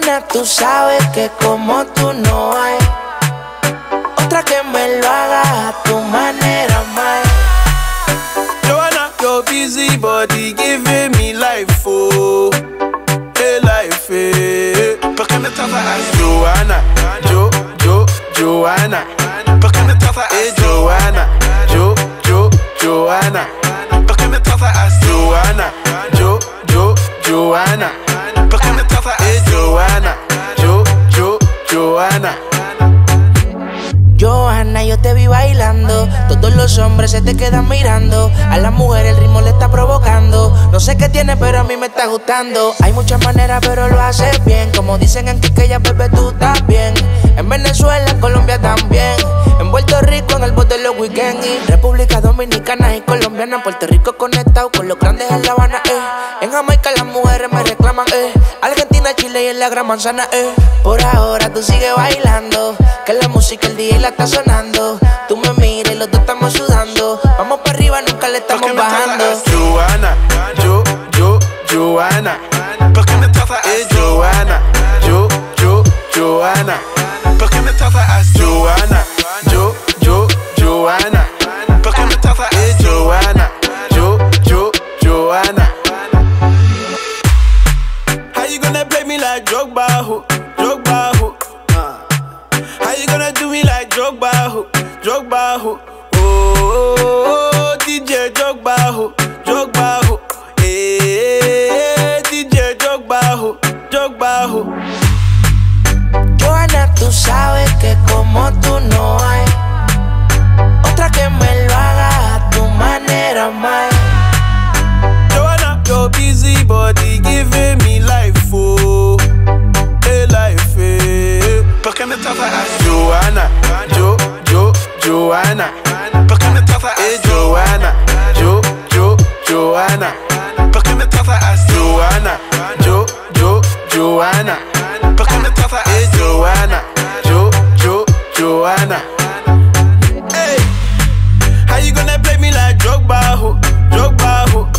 tú sabes que como tú no hay otra que me lo haga a tu manera, más. Joanna, your busy body giving me life, oh, hey life, eh. ¿Por qué me trata así? Joanna, Jo, Jo, Joanna. ¿Por qué me trata así? Joanna, Jo, Jo, Joanna. Joanna. Johanna, yo te vi bailando. Todos los hombres se te quedan mirando. A la mujer el ritmo le está provocando. No sé qué tiene, pero a mí me está gustando. Hay muchas maneras, pero lo haces bien. Como dicen en Quiqueya, bebé, tú estás bien. En Venezuela, en Colombia también. En Puerto Rico, en el bote los weekends. Y República Dominicana y Colombiana. Puerto Rico conectado con los grandes en La Habana, eh. En Jamaica las mujeres me reclaman, eh. Chile y en la Gran Manzana, eh. Por ahora tú sigues bailando. Que la música el día la está sonando. Tú me miras y los dos estamos sudando. Vamos para arriba, nunca le ¿Por qué estamos bajando. así? Joanna, Jo, Jo, Joanna. ¿Por qué me trata así? Joanna, Jo, Jo, Joanna. ¿Por qué me trata así? Joanna, gonna play me like Drogba, ho? Drogba, ho? Uh. How you gonna do me like Drogba, ho? Drogba, ho? Oh, DJ Drogba, ho? Drogba, ho? Eh, DJ Drogba, ho? Drogba, ho? Joanna, tú sabes ass. Hey, eh, Joanna, Jo, Jo, Joanna. Pas comme ta ta ass. Joanna, Jo, Jo, Joanna. Pas comme ta ta ass. Joanna, Hey, how you gonna play me like Drogba ho, Drogba ho?